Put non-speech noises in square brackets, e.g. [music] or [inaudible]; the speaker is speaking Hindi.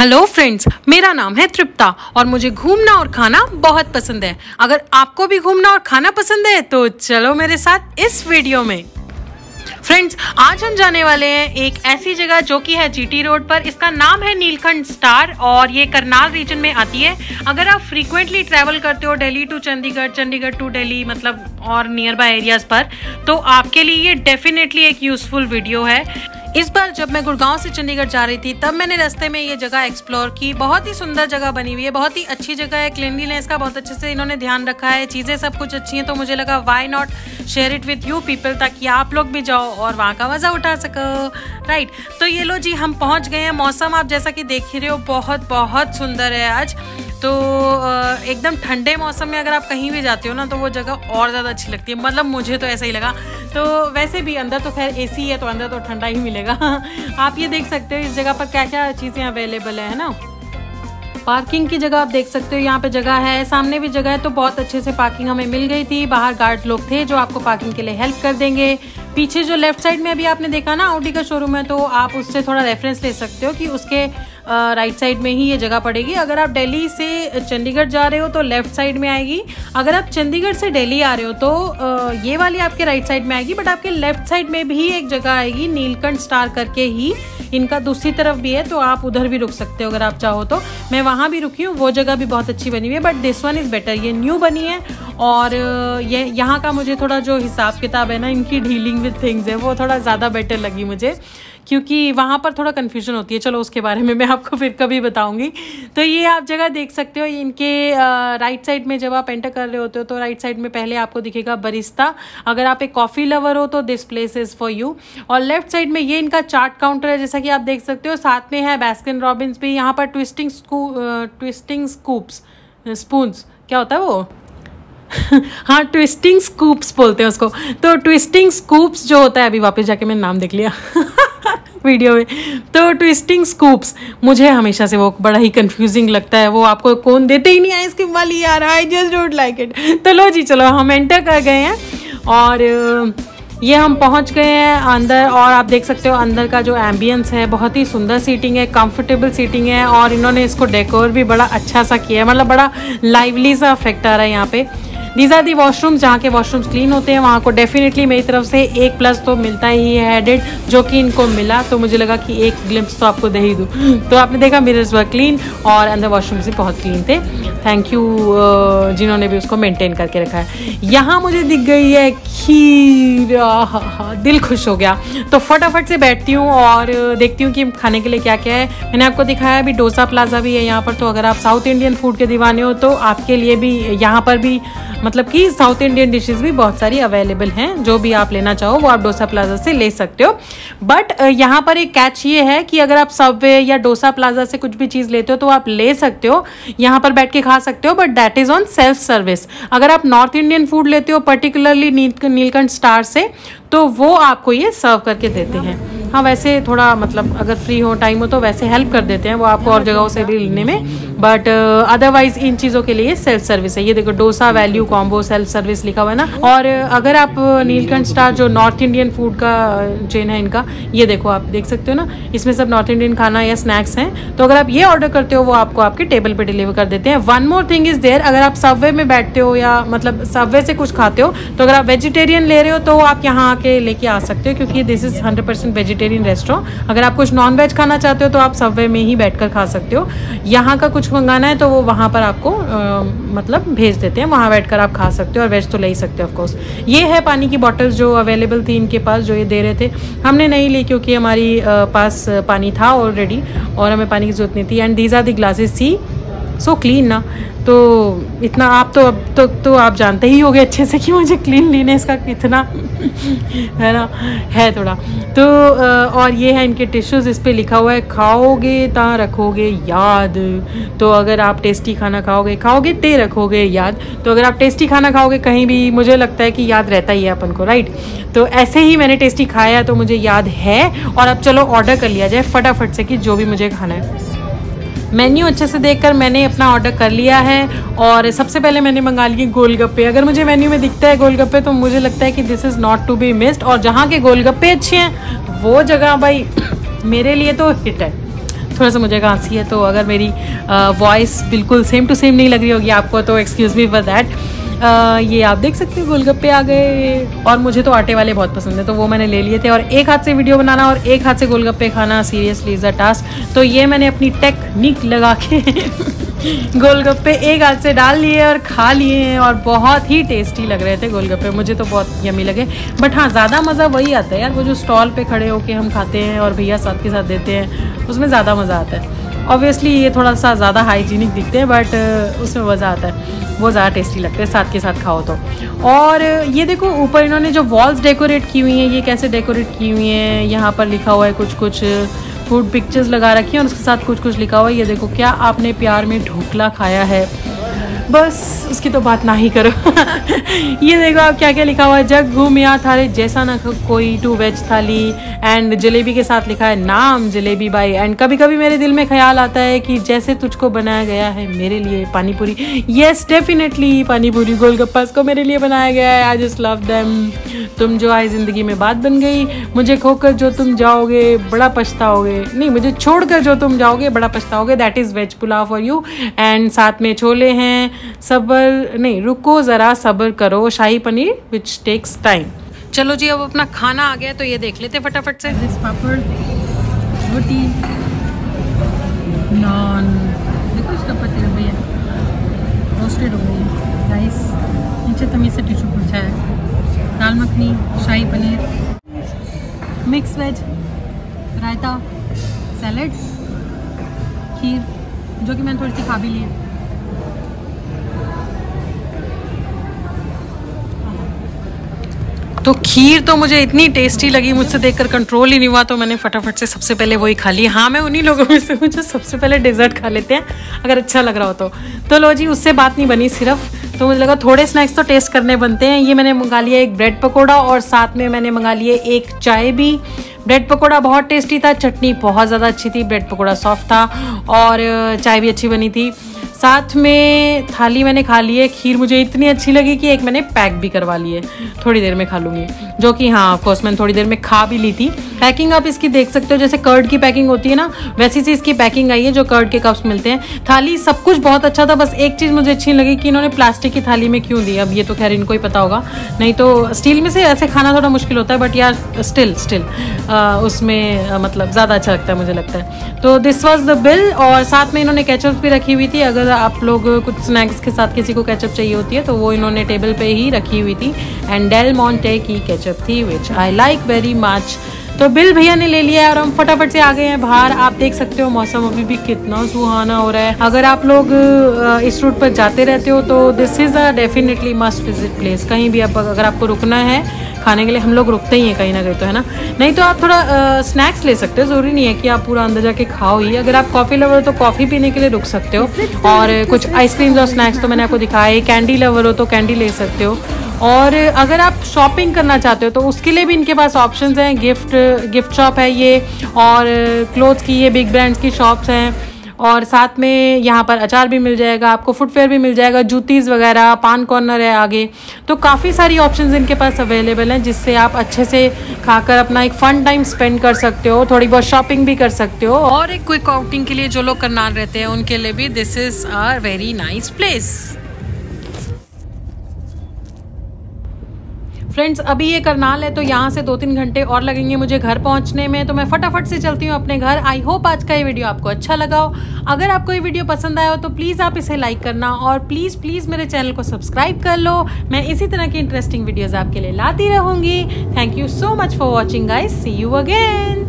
हेलो फ्रेंड्स मेरा नाम है तृप्ता और मुझे घूमना और खाना बहुत पसंद है। अगर आपको भी घूमना और खाना पसंद है तो चलो मेरे साथ इस वीडियो में। फ्रेंड्स आज हम जाने वाले हैं एक ऐसी जगह जो कि है जीटी रोड पर। इसका नाम है नीलकंठ स्टार और ये करनाल रीजन में आती है। अगर आप फ्रीक्वेंटली ट्रैवल करते हो दिल्ली टू चंडीगढ़ चंडीगढ़ टू दिल्ली मतलब और नियर बाय एरियाज़ पर तो आपके लिए ये डेफिनेटली एक यूजफुल वीडियो है। इस बार जब मैं गुड़गांव से चंडीगढ़ जा रही थी, तब मैंने रास्ते में ये जगह एक्सप्लोर की। बहुत ही सुंदर जगह बनी हुई है, बहुत ही अच्छी जगह है क्लिनलीनेस का बहुत अच्छे से इन्होंने ध्यान रखा है, चीज़ें सब कुछ अच्छी हैं तो मुझे लगा why not share it with you people ताकि आप लोग भी जाओ और वहाँ का मज़ा उठा सको राइट तो ये लो जी, हम पहुँच गए हैं, मौसम आप जैसा कि देख ही रहे हो, बहुत बहुत सुंदर है आज। तो एकदम ठंडे मौसम में अगर आप कहीं भी जाते हो ना तो वो जगह और ज़्यादा अच्छी लगती है। मतलब मुझे तो ऐसा ही लगा। तो वैसे भी अंदर तो खैर एसी है तो अंदर तो ठंडा ही मिलेगा। [laughs] आप ये देख सकते हो इस जगह पर क्या क्या चीज़ें अवेलेबल है ना? पार्किंग की जगह आप देख सकते हो, यहाँ पे जगह है। सामने भी जगह है तो बहुत अच्छे से पार्किंग हमें मिल गई थी। बाहर गार्ड लोग थे जो आपको पार्किंग के लिए हेल्प कर देंगे। पीछे जो लेफ़्ट साइड में अभी आपने देखा ना ऑडी का शोरूम है तो आप उससे थोड़ा रेफरेंस ले सकते हो कि उसके राइट साइड में ही ये जगह पड़ेगी। अगर आप दिल्ली से चंडीगढ़ जा रहे हो तो लेफ़्ट साइड में आएगी। अगर आप चंडीगढ़ से दिल्ली आ रहे हो तो ये वाली आपके राइट साइड में आएगी बट आपके लेफ़्ट साइड में भी एक जगह आएगी, नीलकंठ स्टार करके ही। इनका दूसरी तरफ़ भी है तो आप उधर भी रुक सकते हो अगर आप चाहो तो। मैं वहाँ भी रुकी हूँ, वो जगह भी बहुत अच्छी बनी हुई है but this one is better ये न्यू बनी है, और ये यहाँ का मुझे थोड़ा जो हिसाब किताब है ना, इनकी डीलिंग विद थिंग्स है, वो थोड़ा ज़्यादा बेटर लगी मुझे। क्योंकि वहाँ पर थोड़ा कन्फ्यूज़न होती है। चलो, उसके बारे में मैं आपको फिर कभी बताऊँगी। तो ये आप जगह देख सकते हो। इनके राइट साइड में जब आप एंटर कर रहे होते हो तो राइट साइड में पहले आपको दिखेगा बरिस्ता अगर आप एक कॉफ़ी लवर हो तो this place is for you और लेफ़्ट साइड में ये इनका चार्ट काउंटर है, जैसा कि आप देख सकते हो। साथ में है बैस्किन रॉबिन्स भी। यहाँ पर ट्विस्टिंग स्कू ट्विस्टिंग स्कूप्स स्पून्स क्या होता है वो? [laughs] हाँ ट्विस्टिंग स्कूप्स बोलते हैं उसको। तो ट्विस्टिंग स्कूप्स जो होता है, अभी वापस जाके मैंने नाम देख लिया। [laughs] वीडियो में। तो ट्विस्टिंग स्कूप्स मुझे हमेशा से वो बड़ा ही कंफ्यूजिंग लगता है। वो आपको कौन देते ही नहीं आइसक्रीम वाली, यार I just don't like it तो लो जी, चलो, हम एंटर कर गए हैं। और ये हम पहुँच गए हैं अंदर, और आप देख सकते हो अंदर का जो एम्बियंस है, बहुत ही सुंदर सीटिंग है कंफर्टेबल सीटिंग है, और इन्होंने इसको डेकोर भी बड़ा अच्छा सा किया है। मतलब बड़ा लाइवली सा इफ़ेक्ट आ रहा है यहाँ पे। दीज आर दी वॉशरूम्स जहाँ के वॉशरूम्स क्लीन होते हैं। वहाँ को डेफिनेटली मेरी तरफ़ से एक प्लस तो मिलता ही है एडेड जो कि इनको मिला तो मुझे लगा कि एक ग्लिम्स तो आपको दे ही दूँ। तो आपने देखा मिरर्स वर क्लीन और अंदर वॉशरूम्स भी बहुत क्लीन थे। थैंक यू uh, जिन्होंने भी उसको मेंटेन करके रखा है। यहाँ मुझे दिख गई है खीर। दिल खुश हो गया। तो फटाफट से बैठती हूँ और देखती हूँ कि खाने के लिए क्या क्या है। मैंने आपको दिखाया अभी डोसा प्लाजा भी है यहाँ पर। तो अगर आप साउथ इंडियन फ़ूड के दीवाने हो तो आपके लिए भी यहाँ पर भी मतलब कि साउथ इंडियन डिशेज भी बहुत सारी अवेलेबल हैं, जो भी आप लेना चाहो, वो आप डोसा प्लाजा से ले सकते हो। बट यहाँ पर एक कैच ये है कि अगर आप सबवे या डोसा प्लाजा से कुछ भी चीज़ लेते हो तो आप ले सकते हो। यहाँ पर बैठ के खा सकते हो but that is on self service अगर आप नॉर्थ इंडियन फ़ूड लेते हो पर्टिकुलरली नीलकंठ स्टार से तो वो आपको ये सर्व करके देते हैं। हाँ वैसे थोड़ा मतलब अगर फ्री हो टाइम हो तो वैसे हेल्प कर देते हैं, वो आपको और जगहों से भी लेने में बट अदरवाइज़ uh, इन चीज़ों के लिए सेल्फ सर्विस है। ये देखो dosa value combo self service लिखा हुआ है ना? और uh, अगर आप नीलकंठ स्टार जो नॉर्थ इंडियन फ़ूड का चेन है इनका ये देखो आप देख सकते हो ना? इसमें सब नॉर्थ इंडियन खाना या स्नैक्स हैं। तो अगर आप ये ऑर्डर करते हो वो आपको आपके टेबल पर डिलीवर कर देते हैं। One more thing is there अगर आप सबवे में बैठते हो या मतलब सबवे से कुछ खाते हो तो अगर आप वेजिटेरियन ले रहे हो तो आप यहाँ आके लेके आ सकते हो क्योंकि this is hundred percent vegetarian restaurant अगर आप कुछ नॉन वेज खाना चाहते हो तो आप सबवे में ही बैठकर खा सकते हो। यहाँ का कुछ मंगाना है तो वो वहाँ पर आपको आ, मतलब भेज देते हैं। वहाँ बैठकर आप खा सकते हो और वेज तो ले ही सकते हो ऑफकोर्स ये है पानी की बॉटल्स जो अवेलेबल थी इनके पास जो ये दे रहे थे। हमने नहीं ली क्योंकि हमारी पास पानी था ऑलरेडी और हमें पानी की ज़रूरत नहीं थी। And these are the glasses see so clean ना। तो इतना आप तो अब तो, तो आप जानते ही होगे अच्छे से कि मुझे क्लीन लेने इसका कितना [laughs] है ना है थोड़ा। तो और ये है इनके टिश्यूज़ इस पर लिखा हुआ है खाओगे ता रखोगे याद। तो अगर आप टेस्टी खाना खाओगे खाओगे ते रखोगे याद। तो अगर आप टेस्टी खाना खाओगे कहीं भी मुझे लगता है कि याद रहता ही है अपन को राइट तो ऐसे ही मैंने टेस्टी खाया तो मुझे याद है और अब चलो ऑर्डर कर लिया जाए फटाफट से कि जो भी मुझे खाना है। मेन्यू अच्छे से देखकर मैंने अपना ऑर्डर कर लिया है और सबसे पहले मैंने मंगा लिए गोलगप्पे। अगर मुझे मेन्यू में दिखता है गोलगप्पे तो मुझे लगता है कि this is not to be missed और जहाँ के गोलगप्पे अच्छे हैं, वो जगह भाई मेरे लिए तो हिट है। थोड़ा सा मुझे खांसी है तो अगर मेरी वॉइस बिल्कुल सेम टू सेम नहीं लग रही होगी आपको तो एक्सक्यूज़ मी फॉर दैट ये आप देख सकते हो, गोलगप्पे आ गए। और मुझे तो आटे वाले बहुत पसंद है तो वो मैंने ले लिए थे। और एक हाथ से वीडियो बनाना और एक हाथ से गोलगप्पे खाना, सीरियसली, इज़ अ टास्क। तो ये मैंने अपनी टेक्निक लगा के [laughs] गोलगप्पे एक हाथ से डाल लिए और खा लिए हैं और बहुत ही टेस्टी लग रहे थे गोलगप्पे। मुझे तो बहुत यमी लगे। बट हाँ ज़्यादा मज़ा वही आता है यार, वो जो स्टॉल पे खड़े होके हम खाते हैं और भैया साथ के साथ देते हैं, उसमें ज़्यादा मज़ा आता है। ऑब्वियसली ये थोड़ा सा ज़्यादा हाइजीनिक दिखते हैं बट उसमें मज़ा आता है। वो ज़्यादा टेस्टी लगते हैं, साथ के साथ खाओ तो। और ये देखो, ऊपर इन्होंने जो वॉल्स डेकोरेट की हुई हैं, ये कैसे डेकोरेट की हुई हैं, यहाँ पर लिखा हुआ है कुछ कुछ फ़ूड पिक्चर्स लगा रखी हैं और उसके साथ कुछ कुछ लिखा हुआ है। ये देखो, क्या आपने प्यार में ढोकला खाया है? बस उसकी तो बात ना ही करो। [laughs] ये देखो आप क्या क्या लिखा हुआ है। जग घूम या थारे जैसा ना कोई two veg thali. And jalebi के साथ लिखा है, नाम जलेबी बाई एंड कभी कभी मेरे दिल में ख्याल आता है कि जैसे तुझको बनाया गया है मेरे लिए पानी पूरी येस डेफिनेटली पानी पूरी गोलगप्पा को मेरे लिए बनाया गया है। आई जस्ट लव देम तुम जो आए ज़िंदगी में बात बन गई, मुझे खोकर जो तुम जाओगे, बड़ा पछताओगे। नहीं, मुझे छोड़कर जो तुम जाओगे, बड़ा पछताओगे। That is veg pulao for you and साथ में छोले हैं। सब्र, नहीं, रुको ज़रा, सब्र करो, shahi paneer which takes time चलो जी, अब अपना खाना आ गया तो ये देख लेते फटाफट से। दिस पापड़, रोटी, नॉन देखो इसका पति भैया। रोस्टेड हो गई राइस नीचे तमीज से टिशू पूछा है। Dal makhani, shahi paneer mix veg raita salad kheer, जो कि मैंने थोड़ी सी खा भी ली है। तो खीर तो मुझे इतनी टेस्टी लगी, मुझसे देखकर कंट्रोल ही नहीं हुआ तो मैंने फटाफट से सबसे पहले वही खा ली। हाँ मैं उन्हीं लोगों में से मुझे सबसे पहले डेजर्ट खा लेते हैं, अगर अच्छा लग रहा हो तो। तो लो जी, उससे बात नहीं बनी सिर्फ़। तो मुझे लगा थोड़े स्नैक्स तो टेस्ट करने बनते हैं। ये मैंने मंगा लिया एक ब्रेड पकौड़ा और साथ में मैंने मंगा लिए एक चाय भी। ब्रेड पकौड़ा बहुत टेस्टी था, चटनी बहुत ज़्यादा अच्छी थी ब्रेड पकौड़ा सॉफ्ट था और चाय भी अच्छी बनी थी। साथ में थाली मैंने खा ली है, खीर मुझे इतनी अच्छी लगी कि एक मैंने पैक भी करवा ली है। थोड़ी देर में खा लूँगी। जो कि हाँ ऑफकोर्स मैंने थोड़ी देर में खा भी ली थी। पैकिंग आप इसकी देख सकते हो, जैसे कर्ड की पैकिंग होती है ना, वैसी सी इसकी पैकिंग आई है जो कर्ड के कप्स मिलते हैं। थाली सब कुछ बहुत अच्छा था, बस एक चीज़ मुझे अच्छी लगी कि इन्होंने प्लास्टिक की थाली में क्यों दी। अब ये तो खैर इनको ही पता होगा। नहीं तो स्टील में से ऐसे खाना थोड़ा मुश्किल होता है बट यार स्टिल स्टिल उसमें मतलब ज़्यादा अच्छा लगता है, मुझे लगता है। तो दिस वॉज़ द बिल और साथ में इन्होंने कैचअप भी रखी हुई थी। अगर आप लोग कुछ स्नैक्स के साथ किसी को कैचअप चाहिए होती है तो वो इन्होंने टेबल पर ही रखी हुई थी। एंड डेल मॉन्टे की कैचअप थी which I like very much तो बिल भैया ने ले लिया है और हम फटाफट से आ गए हैं बाहर। आप देख सकते हो मौसम अभी भी कितना सुहाना हो रहा है। अगर आप लोग इस रूट पर जाते रहते हो तो this is a definitely must visit place कहीं भी आप अगर आपको रुकना है खाने के लिए हम लोग रुकते ही हैं कहीं ना कहीं तो है ना? नहीं तो आप थोड़ा आ, स्नैक्स ले सकते हो। ज़रूरी नहीं है कि आप पूरा अंदर जाके खाओ ही। अगर आप कॉफ़ी लवर हो तो कॉफ़ी पीने के लिए रुक सकते हो। और कुछ आइसक्रीम्स और स्नैक्स तो मैंने आपको दिखाया कैंडी लवर हो तो कैंडी ले सकते हो। और अगर आप शॉपिंग करना चाहते हो तो उसके लिए भी इनके पास ऑप्शंस हैं। गिफ्ट गिफ्ट शॉप है ये, और क्लोथ्स की, ये बिग ब्रांड्स की शॉप्स हैं। और साथ में यहाँ पर अचार भी मिल जाएगा, आपको फुटवेयर भी मिल जाएगा, जूतीज़ वगैरह, पान कॉर्नर है आगे। तो काफ़ी सारी ऑप्शंस इनके पास अवेलेबल हैं, जिससे आप अच्छे से खाकर अपना एक फ़न टाइम स्पेंड कर सकते हो, थोड़ी बहुत शॉपिंग भी कर सकते हो। और एक क्विक आउटिंग के लिए जो लोग करनाल रहते हैं, उनके लिए भी this is a very nice place friends अभी ये करनाल है तो यहाँ से दो तीन घंटे और लगेंगे मुझे घर पहुँचने में। तो मैं फटाफट से चलती हूँ अपने घर। आई होप आज का ये वीडियो आपको अच्छा लगा हो। अगर आपको ये वीडियो पसंद आया हो तो प्लीज़ आप इसे लाइक करना और प्लीज़ प्लीज़ मेरे चैनल को सब्सक्राइब कर लो। मैं इसी तरह की इंटरेस्टिंग वीडियोज़ आपके लिए लाती रहूँगी। Thank you so much for watching I see you again